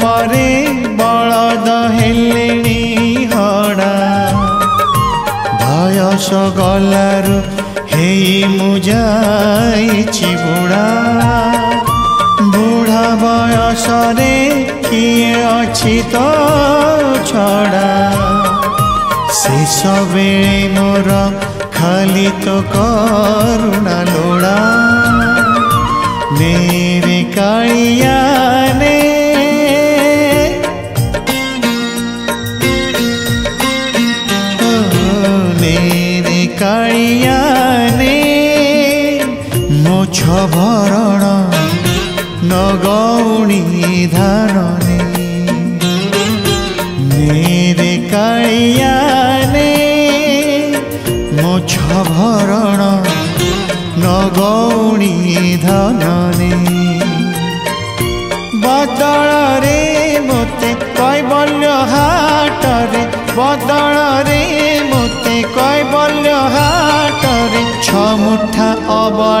ପରେ ବଳଦ ହେଲେଣି ହଡ଼ା ବୟସ ଗଲାରୁ ହେଇ ମୁଁ ଯାଇଛି ବୁଢ଼ା ବୁଢ଼ା ବୟସରେ କିଏ ଅଛି ତ ଛଡ଼ା ସେସବୁ ମୋର ଖାଲି ତ କରୁଣା ଲୋଡ଼ା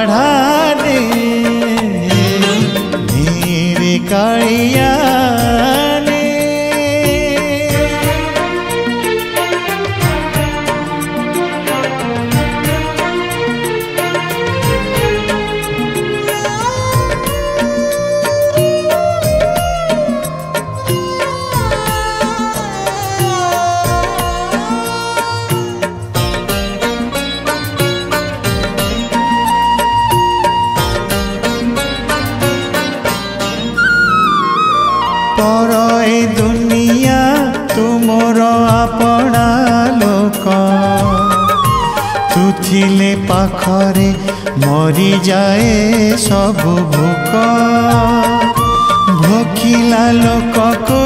बढ़ा दे मेरे कालिया ପାଖରେ ମରିଯାଏ ସବୁ ଭୋକ ଭୋକିଲା ଲୋକକୁ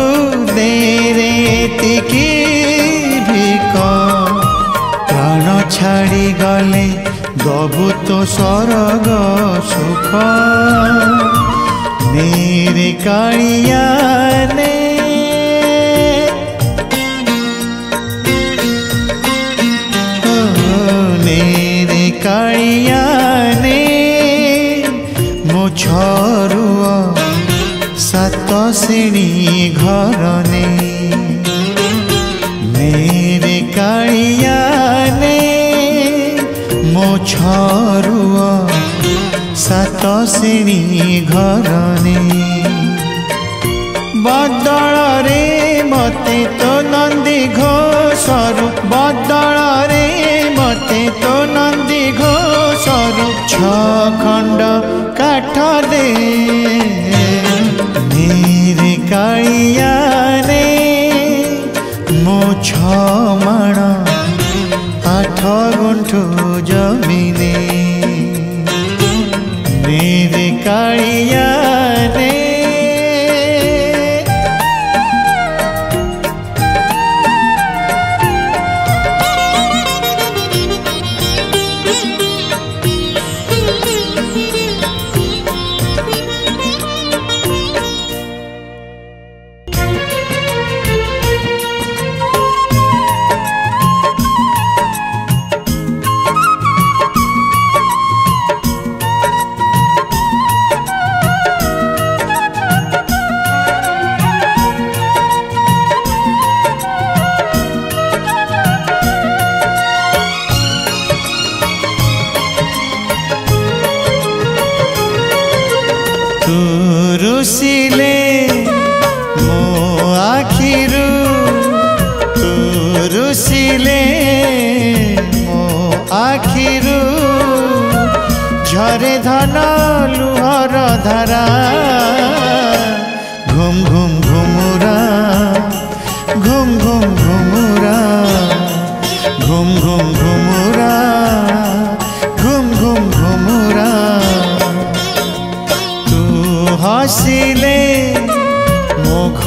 ଦେରେ ଏତିକି ଭିକ ପ୍ରାଣ ଛାଡ଼ିଗଲେ ଦବୁ ତୋ ସରଗ ସୁଖ মেরে কালিয়া নে घरे मेरि मु सतसिणी घरे बद मते ती घोषरू बदलरे मते तो घोष घोषरु छ खण्ड काठले କାଇଆରେ ମୋ ଛଅ ମାଣ ଆଠ ଗୁଣ୍ଠୁ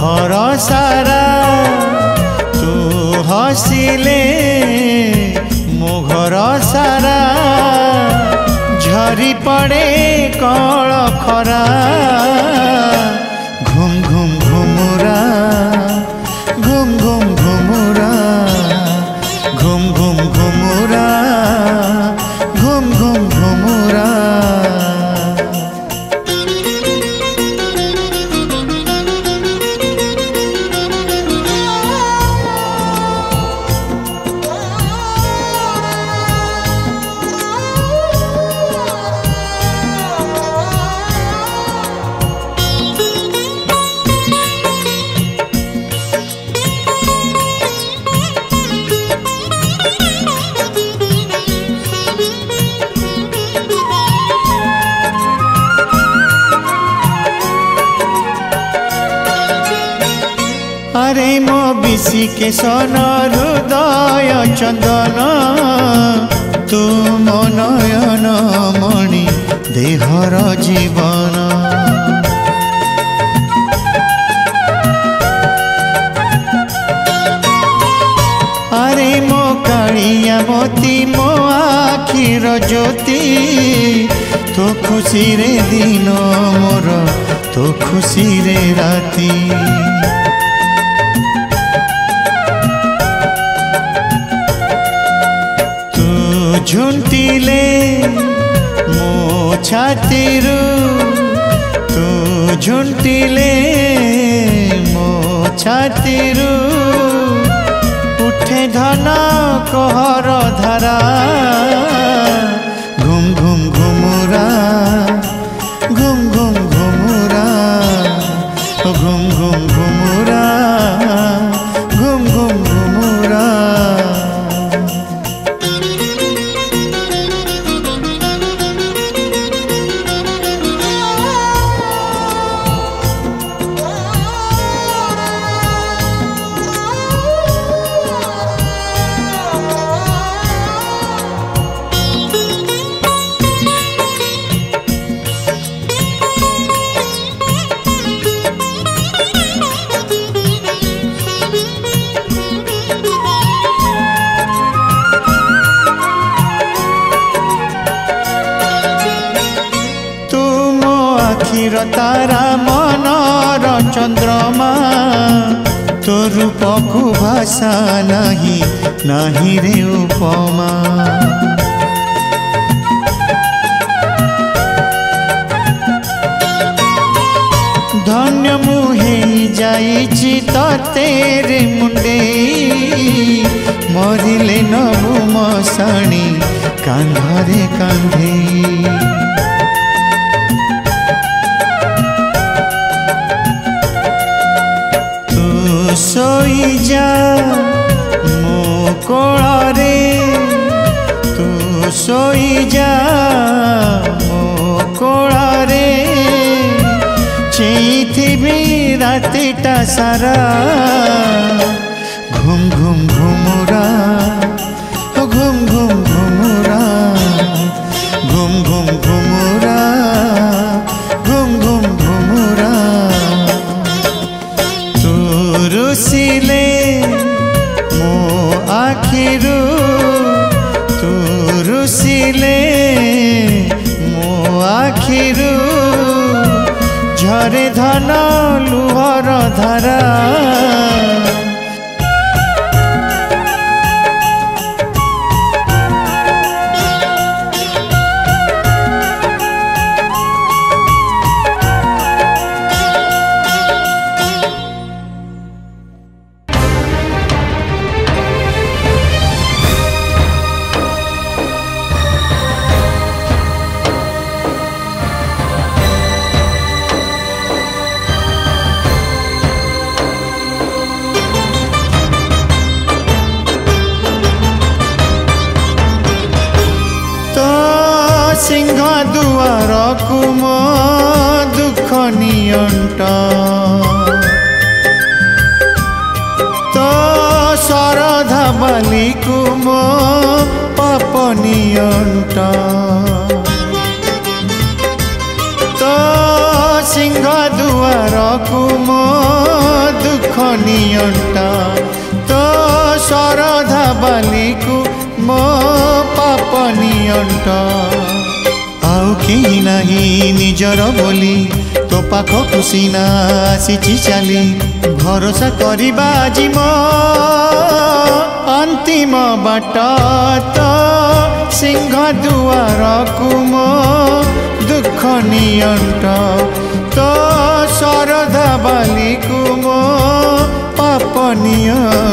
ଘର ସାରା ତୁ ହସିଲେ ମୋ ଘର ସାରା ଝରି ପଡ଼େ କଳ ଖରା জীবন আরে মো কালিয়া মতি মো আখির জ্যোতি তো খুশিরে দিন মোর তো খুশিরে রাতি ঝুঁটিলে છાતીરું તું ઝૂંટી લે મો છાતીરું ઉઠે ધન કહર ધારા चन्द्रमा तो रूपको भाषा नाही नाही रे उपमा धन्य मुहे जाइछ त तेरे मुन्डे मरिले नभु मु मसाणी कान्धरे कान्धे सोई जा কোড়ারে চেইথিবি রাতিটা সারা ଅଣ୍ଟା ତ ସିଂହ ଦୁଆରକୁ ମୋ ଦୁଃଖ ନିଅଣ୍ଟା ତ ଶରଧା ବାଲିକୁ ମୋ ପାପ ନିଅଣ୍ଟା ଆଉ କେହି ନାହିଁ ନିଜର ବୋଲି ତୋ ପାଖ ଖୁସି ନା ଆସିଛି ଚାଲି ଭରସା କରିବା ଆଜି ମୋ अन्तिम बाटत सिंहद्वारको म दुःख नियन्त त शरदा बालीको म पाप नियन्त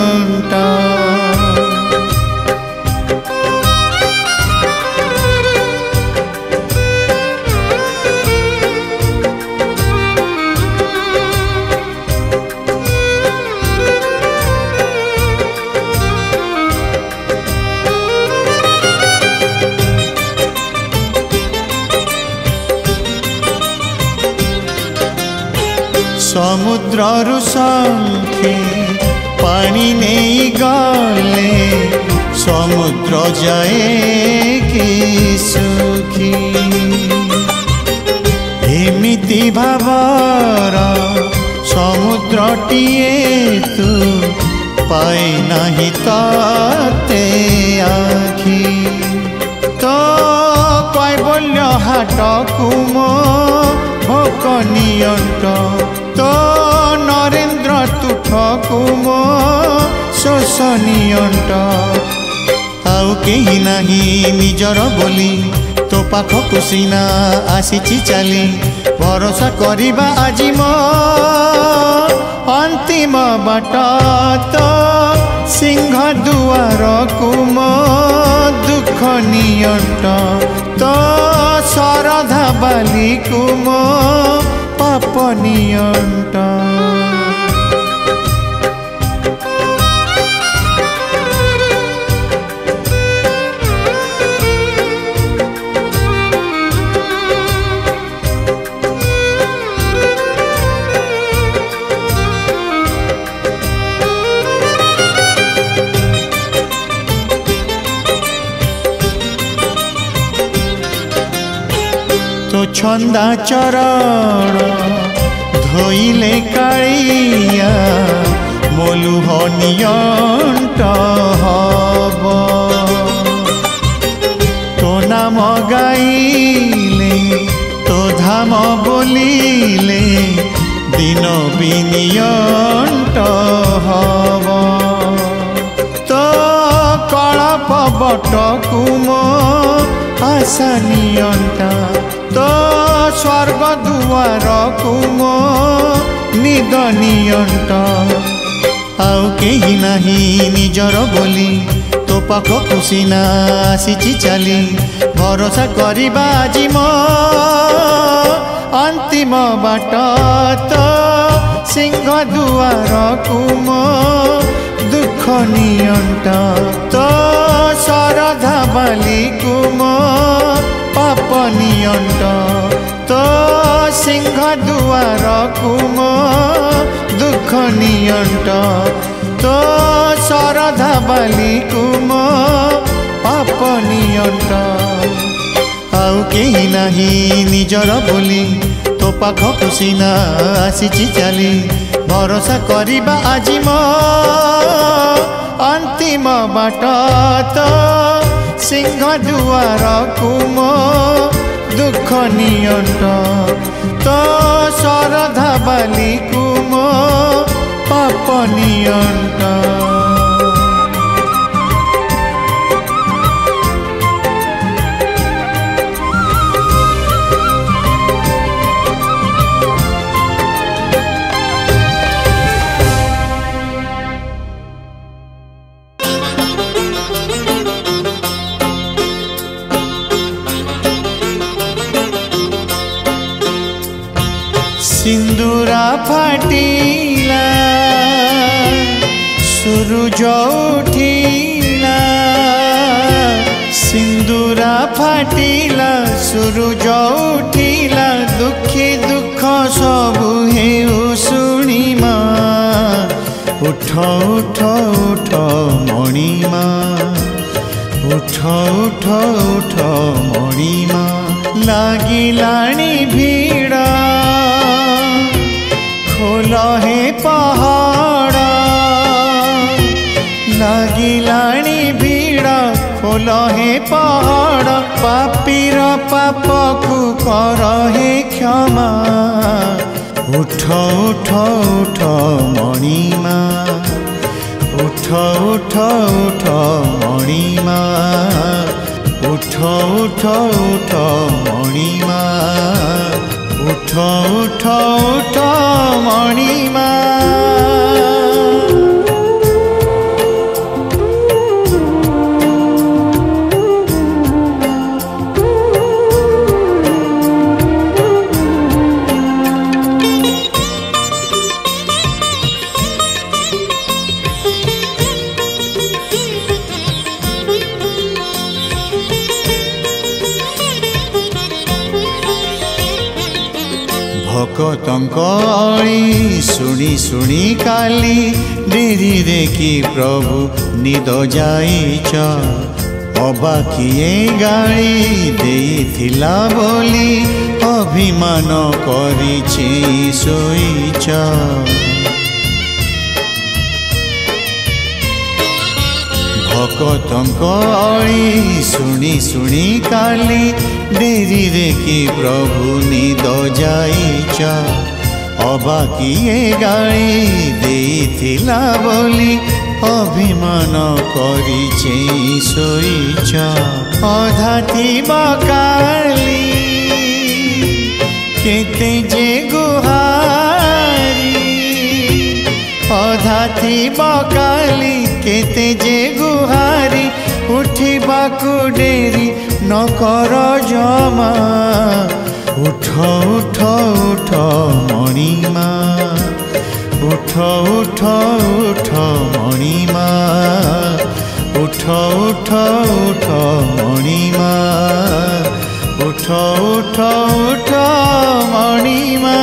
ସମୁଦ୍ରରୁ ଶଙ୍ଖେ ପାଣି ନେଇ ଗଲେ ସମୁଦ୍ର ଯାଏ କି ସୁଖୀ ଏମିତି ଭାବର ସମୁଦ୍ରଟିଏ ତୁ ପାଇ ନାହିଁ ତେ ଆଖି ତ ପାଇବଲ୍ୟ ହାଟକୁ ମୋ ଭୋକ ନିୟନ୍ତ ଠକୁମ ଶୋଷନିଅଣ୍ଟ ଆଉ କେହି ନାହିଁ ନିଜର ବୋଲି ତୋ ପାଖକୁ ସିନା ଆସିଛି ଚାଲି ଭରସା କରିବା ଆଜି ମୋ ଅନ୍ତିମ ବାଟ ତ ସିଂହ ଦୁଆରକୁ ମୋ ଦୁଃଖ ନିଅଣ୍ଟ ତ ଶରଧା ବାଲିକୁ ମୋ ପାପ ନିଅଣ୍ଟ বৃন্দা চরণ ধইলে কালিয়া মলুহ নিয়ন্ত হব তো নাম গাইলে তো ধাম বলিলে দিন বিনিয়ন্ত হব তো কলপবট কুম আশা নিয়ন্তা स्वर्गदुवारुम निद नियट आउ केही नाही निजर बोली तो पाक खुसी नसिचि चाली भरोसा म अन्तिम बाट त सिंहदुवा म दुःख नियट शरधा बाम पाप সিংহ দুয়ার কুমো দুঃখ নিয়ন্ট তো শরধা বালি কুমো পাপ নিয়ন্ট আউ কেহি নাহি নিজর বুলি তো পাখকু সিনা আসিছি চালি ভরসা করিবা আজি মো অন্তিম বাট তো সিংহ দুয়ার কুমো দুঃখ নিয়ন্ট তো শরধা বালিকু মো পাপ নিয়ন্ট ফাটিলা সূর্য উঠিলা সিন্দুরা ফাটিলা সূর্য উঠিলা দুঃখী দুঃখ সবু হেউ শুণিমা উঠ উঠ উঠ মণিমা উঠ উঠ উঠ মণিমা লাগিলাণী ভিড় नहे पहाडा नागिलाणी भीड़ा खोलहे पहाड पापी र पापकु क्षमा उठ उठ उठ मणिमा उठ उठ उठ मणिमा उठ उठ उठ उठ उठ मणिमा শুনি কালি ডেরি দেখি প্রভু নিদ যাইছ অবা কিয়ে গাড়ি দেইথিলা বলি অভিমান করিছি শুইছ ভকতঙ্ক অড়ি শুনি শুনি কালি ডেরি দেখি প্রভু নিদ যাইছ অবা কিয়ে গাই দেইথিলা বলি অভিমান করিছে শৈচ অধা থিবা কালি কেতে যে গুহারি অধাতি থিবা কেতে যে গুহারি উঠিবাকু ডেরি নকর জমা উঠ উঠ উঠ মণিমা উঠ উঠ উঠ মণিমা উঠ উঠ উঠ মণিমা উঠ উঠ উঠ মণিমা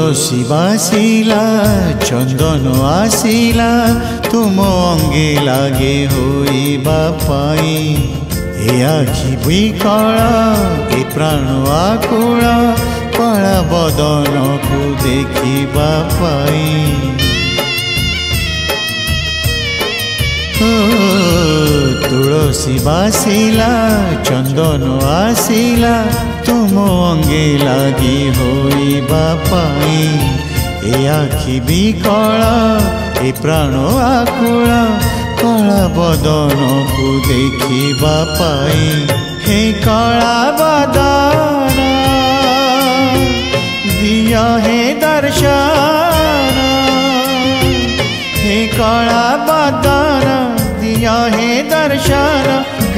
তুলসী বাসিলা চন্দন আসিলা তুম অঙ্গে লাগে হইবা পাই এ আখি বি কড়া এ প্রাণ আকুল কড়া বদনকু দেখিবা পাই তুলসী বাসিলা চন্দন আসিলা তুম অঙ্গে লাগি হইবা পাই এ আখি বিকলা এ প্রাণ আকুলা কলা বদনকু দেখিবা পাই হে কলা বদন দিয়া হে দর্শন হে কলা বদন দিয়া হে দর্শন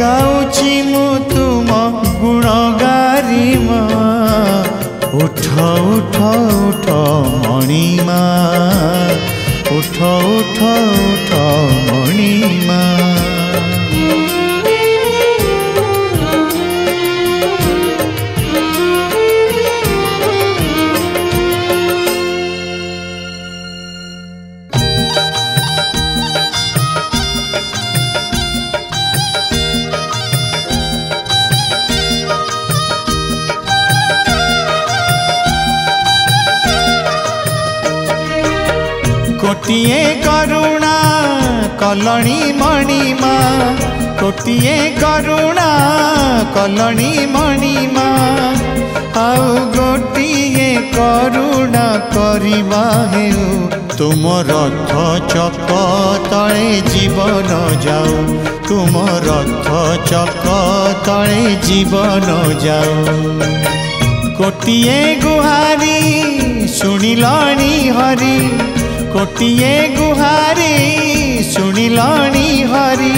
গাউছি মু তুম গুণগাৰী মা উঠ উঠ উঠ মণিমা উঠ উঠ উঠ মণিমা ଗୋଟିଏ କରୁଣା କଲଣି ମଣିମା ଗୋଟିଏ କରୁଣା କଲଣି ମଣିମା ଆଉ ଗୋଟିଏ କରୁଣା କରିବା ହେଉ ତୁମ ରଥ ଚକ ତଳେ ଜୀବନ ଯାଉ ତୁମ ରଥ ଚକ ତଳେ ଜୀବନ ଯାଉ ଗୋଟିଏ ଗୁହାରି ଶୁଣିଲଣି ହରି ଗୋଟିଏ ଗୁହାରି ଶୁଣିଲଣି ହରି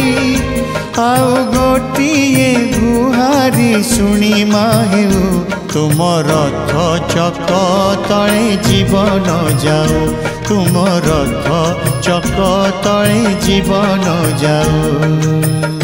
ଆଉ ଗୋଟିଏ ଗୁହାରି ଶୁଣି ମାହେଉ ତୁମ ରଥ ଚକ ତଳେ ଜୀବନ ଯାଉ ତୁମ ରଥ ଚକ ତଳେ ଜୀବନ ଯାଉ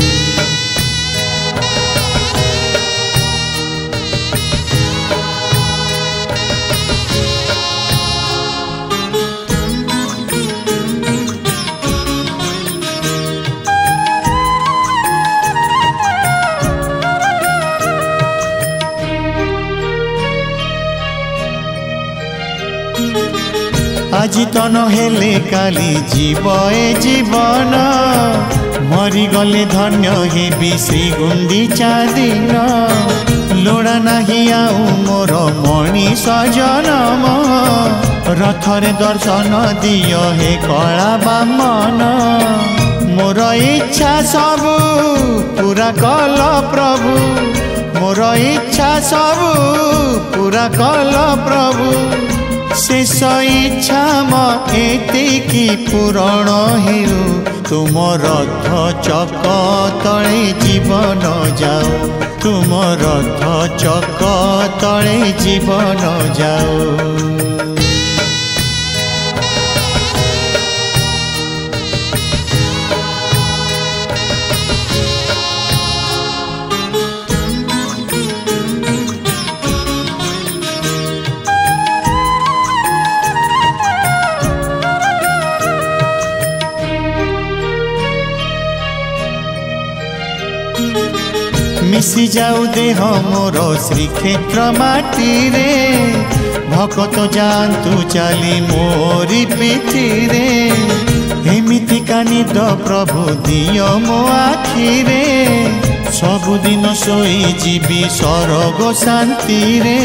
आज त नहेले काली जीवे जीवन मरिगले धन्य बिसी गुन्दी चादिन लोडा नह आउ मोर मणि सजनम रथरे दर्शन दियो कला मन मोर इच्छा सब पूरा कल प्रभु मोर इच्छा सब पूरा कल प्रभु शेस इच्छा म यतिकि पूरण हे तुम रक जीवन जाऊ तुम रथ चक जीवन जाऊ ମିଶି ଯାଉ ଦେହ ମୋର ଶ୍ରୀକ୍ଷେତ୍ର ମାଟିରେ ଭକତ ଯାଆନ୍ତୁ ଚାଲି ମୋରି ପିଠିରେ ଏମିତିକା ନିଦ ପ୍ରଭୁ ଦିଅ ମୋ ଆଖିରେ ସବୁଦିନ ଶୋଇଯିବି ସରଗ ଶାନ୍ତିରେ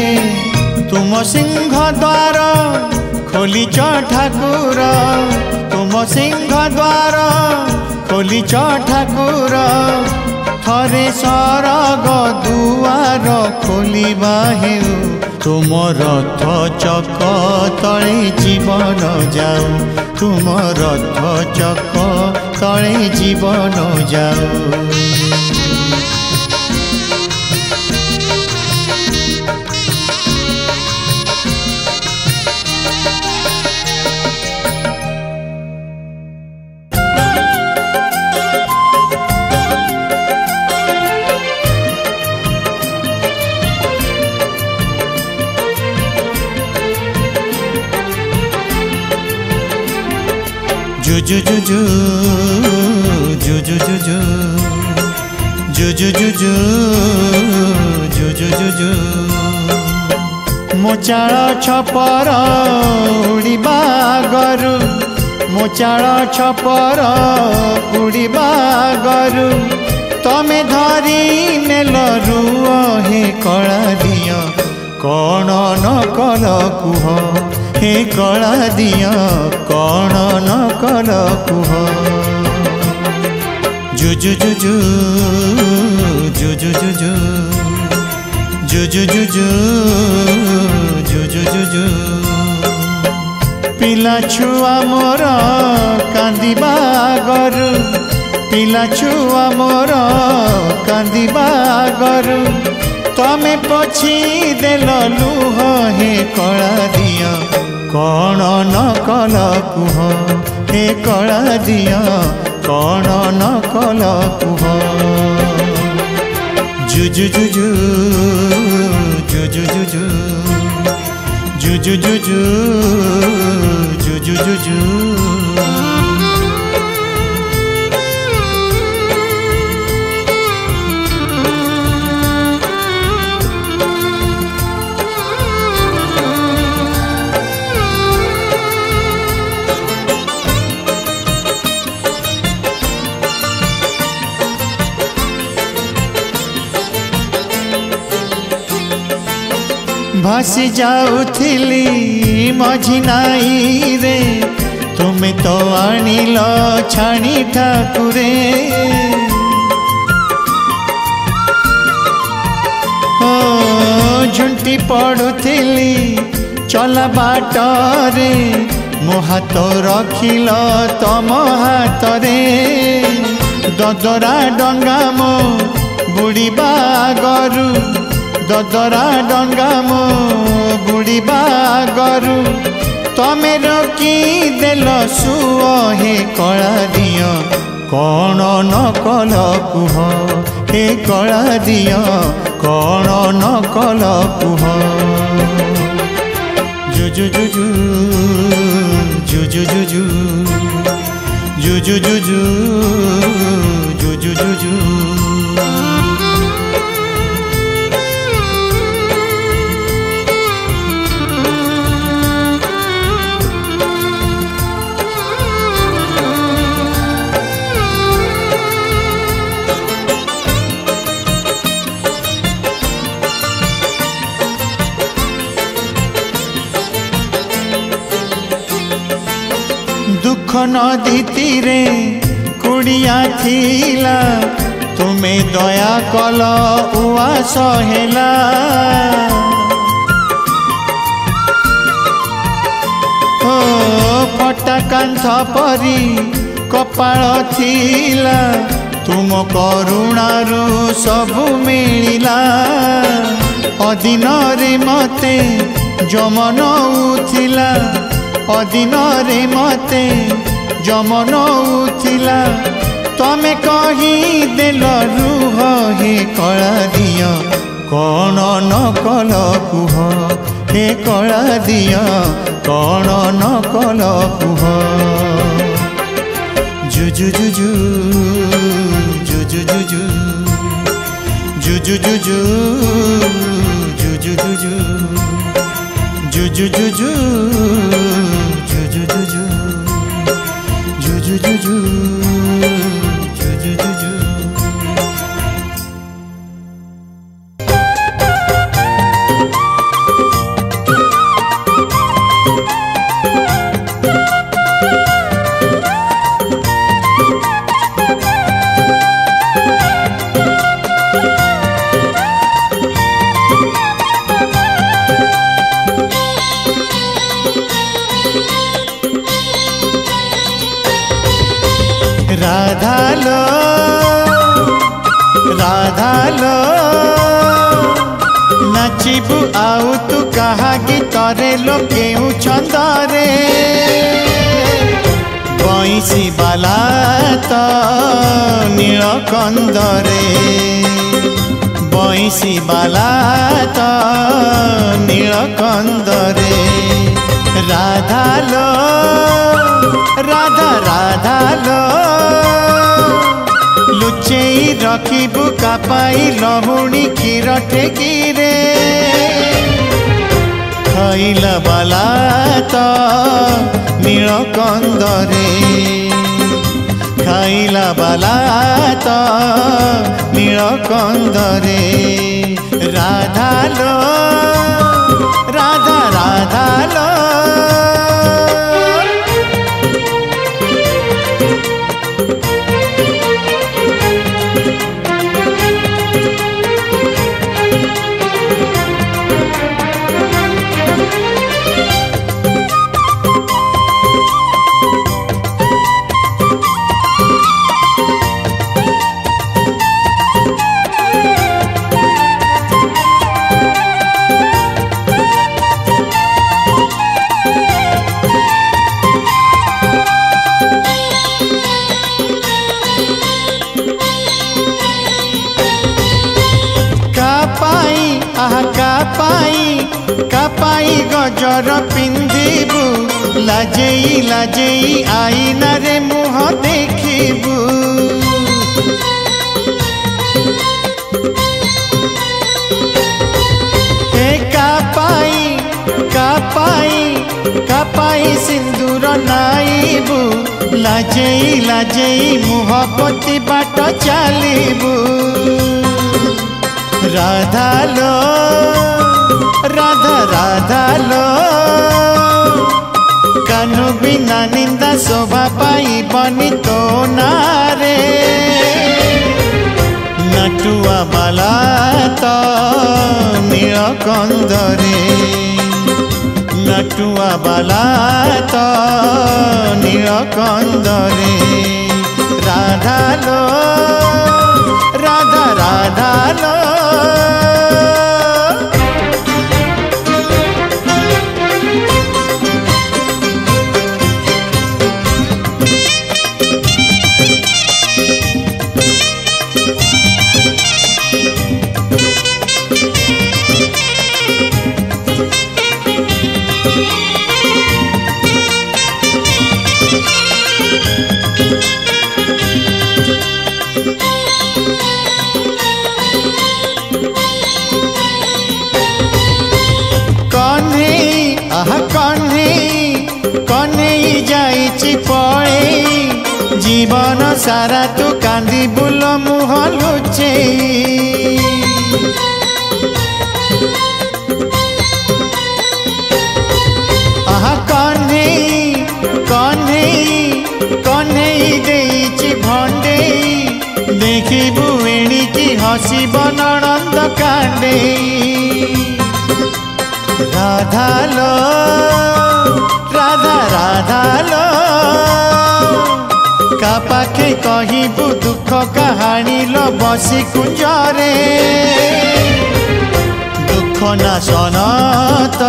ତୁମ ସିଂହ ଦ୍ୱାର ଖୋଲିଛ ଠାକୁର ତୁମ ସିଂହ ଦ୍ୱାର ଖୋଲିଛ ଠାକୁର ଥରେ ସରଗ ଦୁଆର ଖୋଲିବା ହେଉ ତୁମ ରଥ ଚକ ତଳେ ଜୀବନ ଯାଉ ତୁମ ରଥ ଚକ ତଳେ ଜୀବନ ଯାଉ জুজু জুজু জুজু জুজু জুজু জুজু জুজু জুজু ମୋ ଚାଳ ଛପର ଉଡ଼ିବା ଗରୁ ମୋ ଚାଳ ଛପର ଉଡ଼ିବା ଗରୁ ତମେ ଧରି ନେଲ ରୁହ ହେ କଳା ଦିଅ କ'ଣ ନ କଲ କୁହ ହେ କଳା ଦିଅ କ'ଣ ନ କର କୁହ ଜୁଜୁ ଜୁଜୁ ଜୁଜୁ ଜୁଜୁ ଜୁଜୁ ଜୁଜୁ ଜୁଜୁ ଜୁଜୁ ପିଲା ଛୁଆ ମୋର କାନ୍ଦିବା ଆଗରୁ ପିଲା ଛୁଆ ମୋର କାନ୍ଦିବା ଆଗରୁ ତମେ ପଛି ଦେଲ ଲୁହ ହେ କଳା ଦିଅ କଣ ନ କଲ କୁହ ହେ କଳା ଦିଅ କଣ ନ କଲ କୁହ ଜୁଜୁ ଜୁଜୁ ଜୁଜୁ ଜୁଜୁ ଜୁଜୁ ଜୁଜୁ ଜୁଜୁ ଜୁଜୁ ଭାସି ଯାଉଥିଲି ମଝି ନାଇଁରେ ତୁମେ ତ ଆଣିଲ ଛାଣି ଠାକୁରେ ଝୁଣ୍ଟି ପଡ଼ୁଥିଲି ଚଲା ବାଟରେ ମୋ ହାତ ରଖିଲ ତମ ହାତରେ ଦଦରା ଡଙ୍ଗା ମୋ ବୁଡ଼ିବା ଆଗରୁ ଦଦରା ଡଙ୍ଗା ମୋ ବୁଡ଼ିବା ଗରୁ ତମେ ରଖି ଦେଲ ସୁଅ ହେ କଳା ଦିଅ କ'ଣ ନ କଲ କୁହ ହେ କଳା ଦିଅ କ'ଣ ନ କଲ କୁହ ଜୁଜୁ ଜୁଜୁ ଜୁଜୁ ଜୁଜୁ ଜୁଜୁ ଜୁଜୁ ଜୁଜୁ ଜୁଜୁ নদী তীরে কুড়িয়া থিলা তুমি দয়া কল উয়াস হেলা ও ফটা কান্থ পরি কপাল থিলা তুম করুণারু সবু মিলিলা অদিনরে মতে যমন উথিলা অদিনরে মতে जमन तमें कहीदेल रुह हे कला दिय कण नकल कुह हे कला दिय कण नकल कुह जुजुजुजु जुजुजुजु जुजु जुजु जुजुजुजु juju juju juju juju Radha लो राधा लो नाचिबु आउ तू कहा गीतरे लो केउ छंदरे বইশি বালাত নীলকন্দরে বইশি বালাত নীলকন্দরে রাধালো রাধা রাধালো ଲୁଚେଇ ରଖିବୁ କାପାଇ ଲହୁଣୀ କ୍ଷୀର ଟେକିରେ ଖାଇଲା ବାଲା ତ ନୀଳକନ୍ଦରେ ଖାଇଲା ବାଲା ତ ନୀଳକନ୍ଦରେ ରାଧାଲୋ ରାଧା ରାଧାଲୋ ଅଜର ପିନ୍ଧିବୁ ଲାଜେଇ ଲାଜେଇ ଆଇନାରେ ମୁହଁ ଦେଖିବୁ କାପାଇ କାପାଇ କାପାଇ ସିନ୍ଦୁର ନାଇବୁ ଲାଜେଇ ଲାଜେଇ ମୁହଁ ପୋତି ବାଟ ଚାଲିବୁ ରାଧା ଲୋ ରାଧା ରାଧା রাধালো ତୋଠୁ ବିନା ନିନ୍ଦା ଶୋଭା ପାଇବନି ତୋ ନାରେ ନାଟୁଆ ବାଲା ତ ନୀଳ ତ ନୀଳ বালাত ରାଧା রাধালো ରାଧା শিব নন্দ কান্ডে রাধালো রাধা রাধালো কাপাখে কহিবু দুঃখ কাহাণী ল বসি কুঞ্জরে দুঃখ না সনত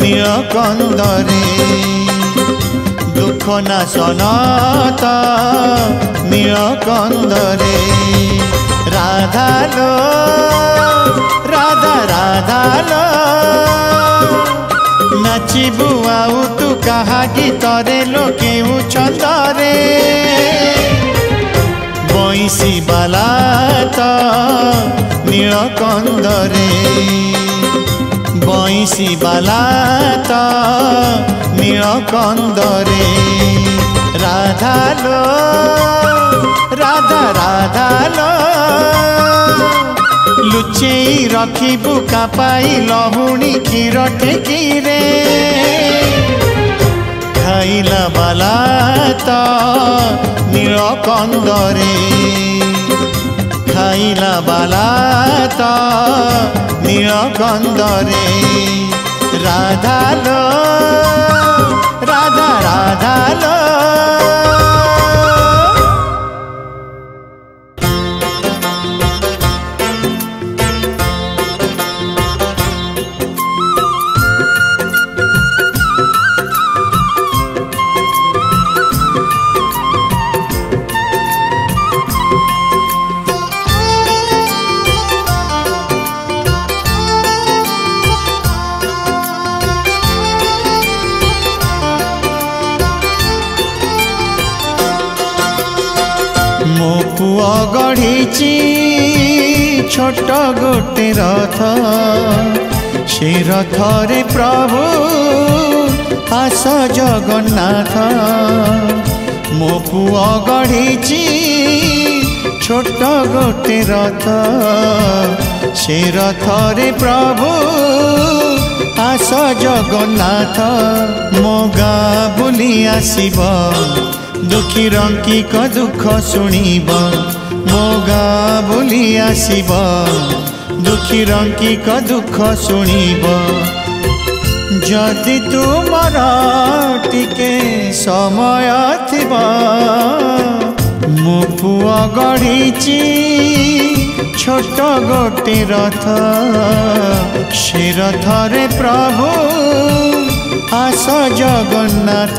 নীল কন্দরে খনা সনত নীলকন্দরে রাধালো রাধা রাধালো নাচিবু আউ তু কাহা গীতরে লোকে উচ্চতরে বৈশী বালাত নীলকন্দরে बैँसी बाला त राधालो राधा न राधा राधा नुचे रखिबु काुणी किर रे खाइला बाला त नलकन्दरे নাইলা বালাত নীলকন্দরে রাধালো আসে রথরে প্রভু আস জগন্নাথ ମୋ ଗାଁ ବୁଲି ଆସିବ ଦୁଃଖୀ ରଙ୍କିକ ଦୁଃଖ ଶୁଣିବ ମୋ ଗାଁ ବୁଲି ଆସିବ ଦୁଃଖୀ ରଙ୍କିକ ଦୁଃଖ ଶୁଣିବ ଯଦି ତୁମର ଟିକେ ସମୟ ଥିବ ମୋ ପୁଅ ଗଢ଼ିଛି ছোট গোটি রথ সে রথরে প্রভু আস জগন্নাথ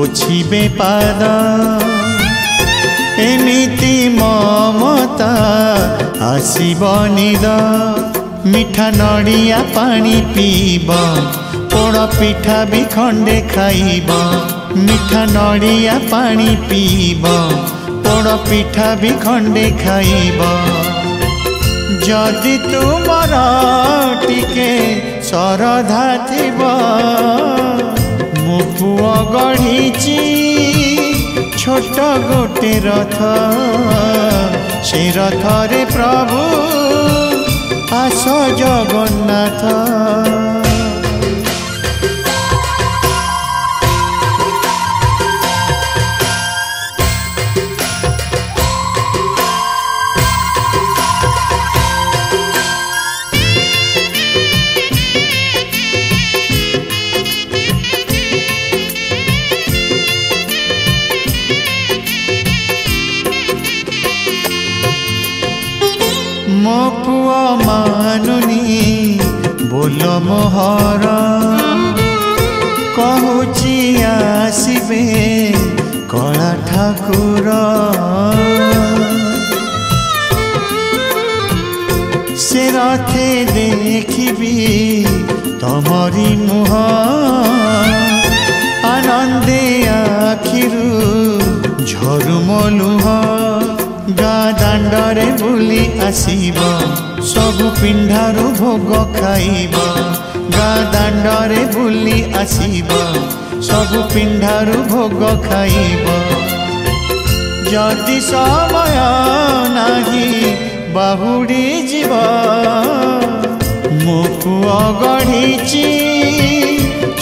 ପୋଛିବେ ପାଦ ଏମିତି ମମତା ଆସିବ ନିଦ ମିଠା ନଡ଼ିଆ ପାଣି ପିଇବ ପୋଡ଼ ପିଠା ବି ଖଣ୍ଡେ ଖାଇବ ମିଠା ନଡ଼ିଆ ପାଣି ପିଇବ ପୋଡ଼ ପିଠା ବି ଖଣ୍ଡେ ଖାଇବ ଯଦି ତୁମର ଟିକେ ଶରଧା ଥିବ পুয় গড়িছি ছোট গোটে রথ সে রথরে প্রভু আস জগন্নাথ খুয়া মানুনি ବୋଲ ମୋହର କହୁଛି ଆସିବେ କଳା ଠାକୁର ସେ ରଥେ ଦେଖିବି ତମରି ମୁହଁ ଆନନ୍ଦେ ଆଖିରୁ ଝରୁ ମୋ ଲୁହ ଗାଁ ଦାଣ୍ଡରେ ବୁଲି ଆସିବ ସବୁ ପିଣ୍ଡାରୁ ଭୋଗ ଖାଇବ ଗାଁ ଦାଣ୍ଡରେ ବୁଲି ଆସିବ ସବୁ ପିଣ୍ଡାରୁ ଭୋଗ ଖାଇବ ଯଦି ସମୟ ନାହିଁ ବାହୁଡ଼ି ଯିବ ମୋ ପୁଅ ଗଢ଼ିଛି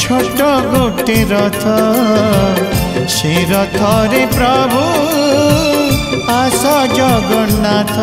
ଛୋଟ ଗୋଟେ ରଥ ସେ ରଥରେ ପ୍ରଭୁ आशा जगन्नाथ